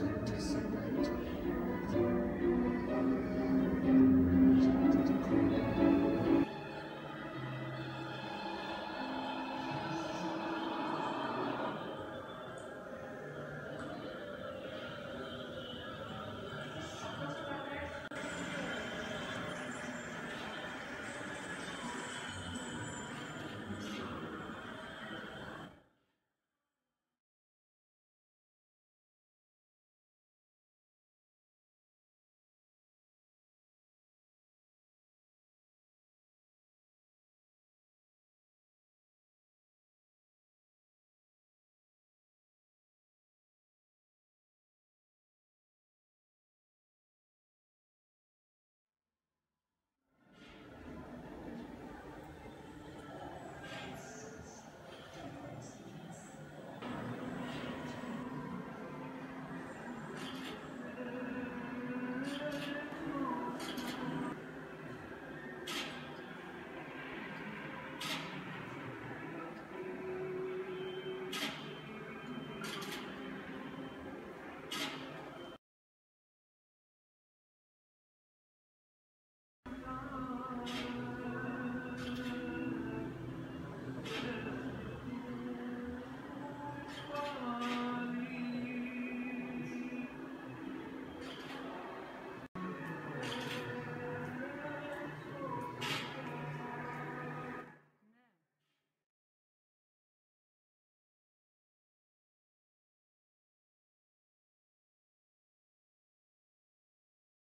don't.